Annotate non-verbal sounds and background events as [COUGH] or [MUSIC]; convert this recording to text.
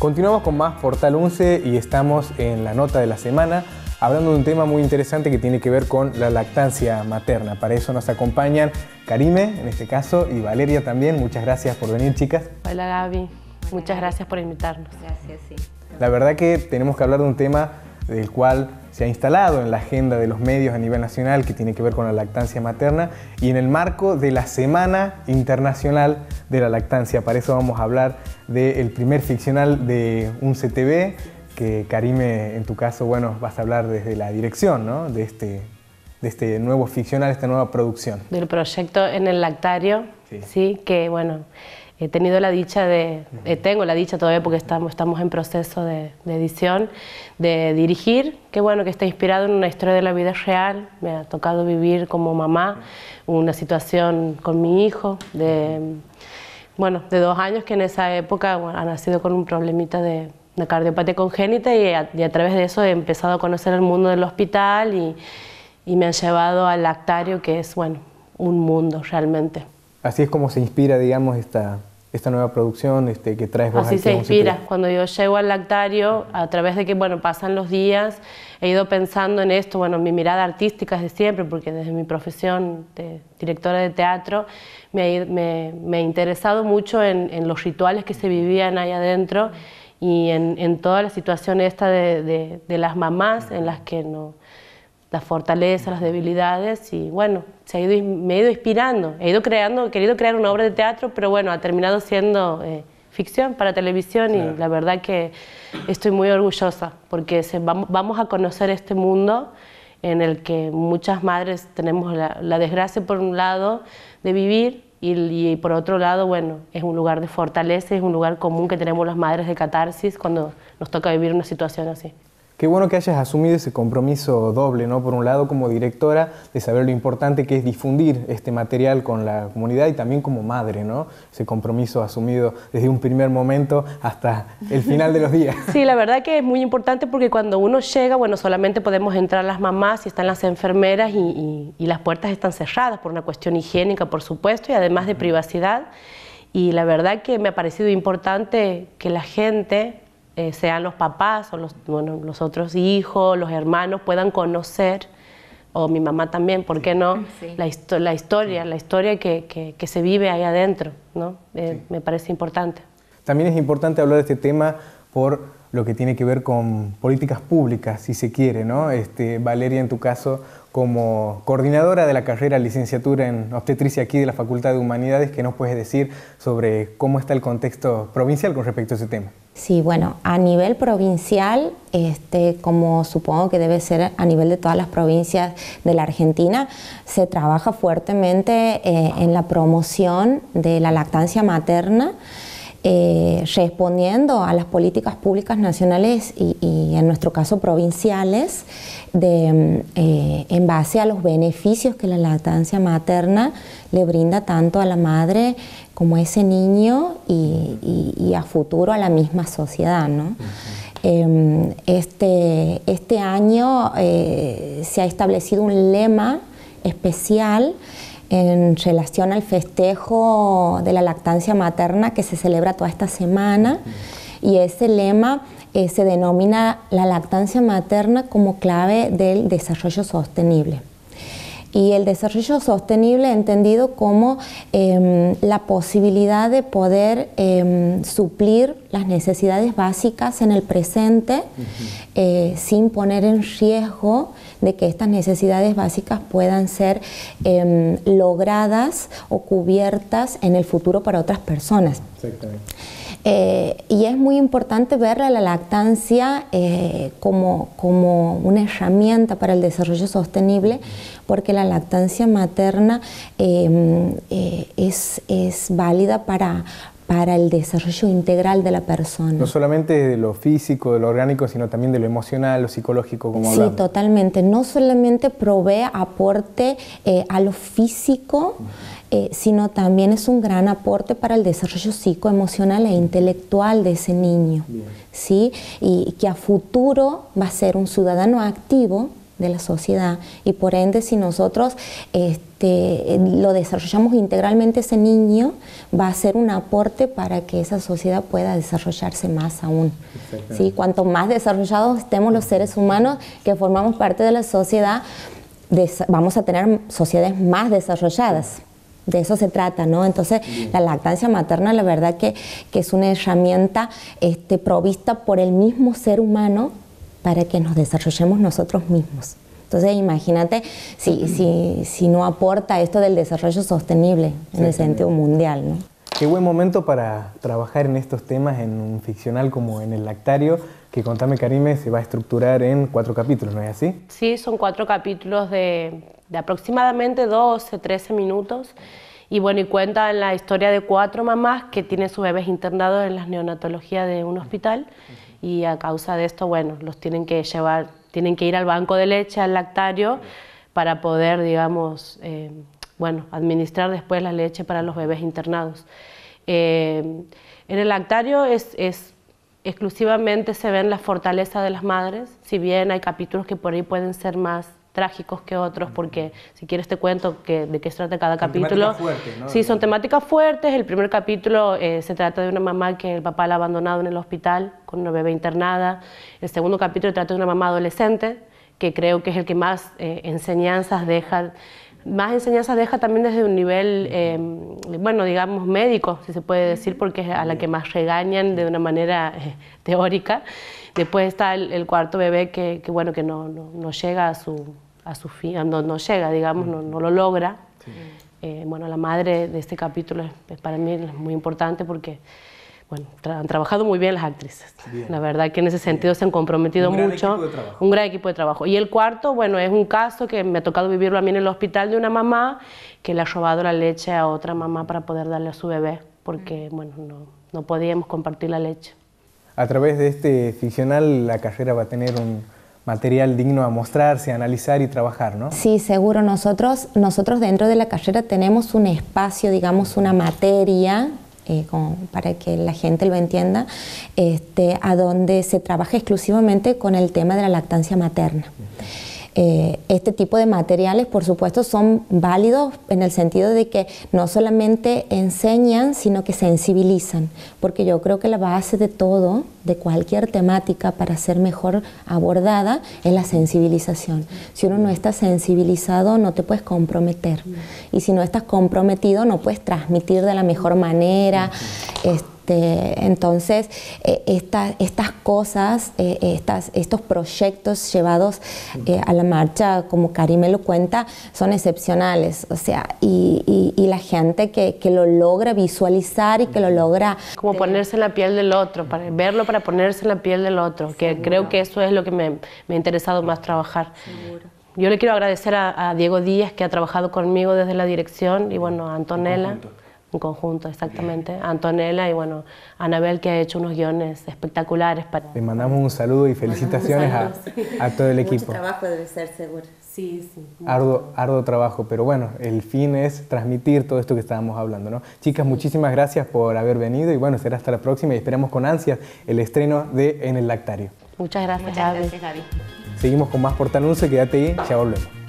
Continuamos con más Portal 11 y estamos en la nota de la semana hablando de un tema muy interesante que tiene que ver con la lactancia materna. Para eso nos acompañan Karime, en este caso, y Valeria también. Muchas gracias por venir, chicas. Hola Gaby, muchas gracias por invitarnos. Gracias, sí. La verdad que tenemos que hablar de un tema del cual se ha instalado en la agenda de los medios a nivel nacional que tiene que ver con la lactancia materna y en el marco de la Semana Internacional de la Lactancia. Para eso vamos a hablar del primer ficcional de un CTV que Karime, en tu caso, bueno, vas a hablar desde la dirección ¿no? de, este, de este nuevo ficcional, esta nueva producción. Del proyecto en el lactario, sí, que bueno, he tenido la dicha de, eh, tengo la dicha todavía porque estamos, estamos en proceso de, edición, de dirigir, que bueno, que está inspirado en una historia de la vida real, me ha tocado vivir como mamá una situación con mi hijo de, bueno, de dos años que en esa época ha nacido con un problemita de, de cardiopatía congénita y a, través de eso he empezado a conocer el mundo del hospital y, y me han llevado al lactario que es, bueno, un mundo realmente. Así es como se inspira, digamos, esta, esta nueva producción este, que traes vos Así se inspira. Cuando yo llego al lactario, a través de que bueno, pasan los días, he ido pensando en esto, bueno, mi mirada artística es de siempre, porque desde mi profesión de directora de teatro me, me, me he interesado mucho en, en, los rituales que se vivían ahí adentro y en, en toda la situación esta de, de, de las mamás en las que no las fortalezas, las debilidades y bueno, se ha ido, me he ido inspirando, he ido creando, he querido crear una obra de teatro, pero bueno, ha terminado siendo eh, ficción para televisión y la verdad que estoy muy orgullosa porque se, vamos, a conocer este mundo en el que muchas madres tenemos la, desgracia por un lado de vivir y, y, por otro lado, bueno, es un lugar de fortaleza, es un lugar común que tenemos las madres de catarsis cuando nos toca vivir una situación así. Qué bueno que hayas asumido ese compromiso doble, ¿no? Por un lado, como directora, de saber lo importante que es difundir este material con la comunidad y también como madre, ¿no? Ese compromiso asumido desde un primer momento hasta el final de los días. [LAUGHS] Sí, la verdad que es muy importante porque cuando uno llega, bueno, solamente podemos entrar las mamás y están las enfermeras y, y las puertas están cerradas por una cuestión higiénica, por supuesto, y además de privacidad. Y la verdad que me ha parecido importante que la gente eh, sean los papás o los, bueno, los otros hijos, los hermanos, puedan conocer, o mi mamá también, ¿por qué no? La, la, historia, la historia que, que, se vive ahí adentro, ¿no? Eh, me parece importante. También es importante hablar de este tema por lo que tiene que ver con políticas públicas, si se quiere, ¿no? Este, Valeria, en tu caso, como coordinadora de la carrera licenciatura en obstetricia aquí de la Facultad de Humanidades, ¿qué nos puedes decir sobre cómo está el contexto provincial con respecto a ese tema? Sí, bueno, a nivel provincial, este, como supongo que debe ser a nivel de todas las provincias de la Argentina, se trabaja fuertemente eh, en la promoción de la lactancia materna. Eh, respondiendo a las políticas públicas nacionales y, en nuestro caso provinciales, de, eh, en base a los beneficios que la lactancia materna le brinda tanto a la madre como a ese niño y, a futuro a la misma sociedad. Em, este, este, año eh, se ha establecido un lema especial en relación al festejo de la lactancia materna que se celebra toda esta semana. Y ese lema eh, se denomina la lactancia materna como clave del desarrollo sostenible y el desarrollo sostenible entendido como em, la posibilidad de poder em, suplir las necesidades básicas en el presente eh, sin poner en riesgo de que estas necesidades básicas puedan ser em, logradas o cubiertas en el futuro para otras personas. Eh, y es muy importante ver la lactancia eh, como, como, una herramienta para el desarrollo sostenible, porque la lactancia materna em, eh, es, es válida para, para el desarrollo integral de la persona. No solamente de lo físico, de lo orgánico, sino también de lo emocional, lo psicológico, como Sí, totalmente. No solamente provee aporte a lo físico, eh, sino también es un gran aporte para el desarrollo psicoemocional e intelectual de ese niño, ¿sí? Y que a futuro va a ser un ciudadano activo, de la sociedad y por ende si nosotros este, lo desarrollamos integralmente ese niño va a ser un aporte para que esa sociedad pueda desarrollarse más aún. ¿sí? Cuanto más desarrollados estemos los seres humanos que formamos parte de la sociedad, vamos a tener sociedades más desarrolladas. De eso se trata, ¿no? Entonces, la lactancia materna, la verdad que, que es una herramienta este, provista por el mismo ser humano para que nos desarrollemos nosotros mismos. Entonces, imagínate si, si, si no aporta esto del desarrollo sostenible en el sentido mundial. ¿no? Qué buen momento para trabajar en estos temas en un ficcional como en el lactario, que Contame Karime se va a estructurar en cuatro capítulos, ¿no es así? Sí, son cuatro capítulos de, de aproximadamente 12, 13 minutos. Y bueno, y cuenta la historia de cuatro mamás que tienen sus bebés internados en las neonatologías de un hospital y a causa de esto, bueno, los tienen que llevar, tienen que ir al banco de leche, al lactario, para poder, digamos, eh, bueno, administrar después la leche para los bebés internados. Eh, en el lactario es, es, exclusivamente se ven las fortalezas de las madres, si bien hay capítulos que por ahí pueden ser más trágicos que otros, porque si quieres te cuento que, de qué se trata cada capítulo. Fuertes, ¿no? Sí, son temáticas fuertes. El primer capítulo eh, se trata de una mamá que el papá la ha abandonado en el hospital con una bebé internada. El segundo capítulo trata de una mamá adolescente, que creo que es el que más eh, enseñanzas deja. Más enseñanzas deja también desde un nivel, eh, bueno, digamos, médico, si se puede decir, porque es a la que más regañan de una manera [LAUGHS] teórica. Después está el, cuarto bebé que, bueno, que no, no, llega a su, a su fin, no, no llega, digamos, no, no lo logra. Eh, bueno, la madre de este capítulo es, para mí es muy importante porque bueno, han trabajado muy bien las actrices. La verdad que en ese sentido se han comprometido un gran mucho. Equipo de trabajo. Un gran equipo de trabajo. Y el cuarto, bueno, es un caso que me ha tocado vivirlo a mí en el hospital de una mamá que le ha robado la leche a otra mamá para poder darle a su bebé, porque, bueno, no, no podíamos compartir la leche. A través de este ficcional la carrera va a tener un material digno a mostrarse, a analizar y trabajar, ¿no? Sí, seguro. Nosotros, nosotros dentro de la carrera tenemos un espacio, digamos, una materia eh, para que la gente lo entienda, este, a donde se trabaja exclusivamente con el tema de la lactancia materna. Eh, este tipo de materiales, por supuesto, son válidos en el sentido de que no solamente enseñan, sino que sensibilizan, porque yo creo que la base de todo, de cualquier temática para ser mejor abordada, es la sensibilización. Si uno no está sensibilizado, no te puedes comprometer. Y si no estás comprometido, no puedes transmitir de la mejor manera. Este, entonces, eh, estas cosas, eh, estas, estos proyectos llevados eh, a la marcha, como Karime lo cuenta, son excepcionales. O sea, y, la gente que, lo logra visualizar y que lo logra... Como ponerse en la piel del otro, para verlo para ponerse en la piel del otro, que creo que eso es lo que me, ha interesado más trabajar. Yo le quiero agradecer a, Diego Díaz, que ha trabajado conmigo desde la dirección, y bueno, a Antonella un conjunto, exactamente. Antonella y bueno, Anabel que ha hecho unos guiones espectaculares para... Le mandamos un saludo y felicitaciones a, a, todo el equipo. Mucho trabajo debe ser seguro. Sí, sí. Arduo, arduo trabajo, pero bueno, el fin es transmitir todo esto que estábamos hablando, ¿no? Chicas, muchísimas gracias por haber venido y bueno, será hasta la próxima y esperamos con ansias el estreno de En el Lactario. Muchas gracias, Muchas gracias, Gaby. Seguimos con más Portanuncio, quédate ahí, ya volvemos.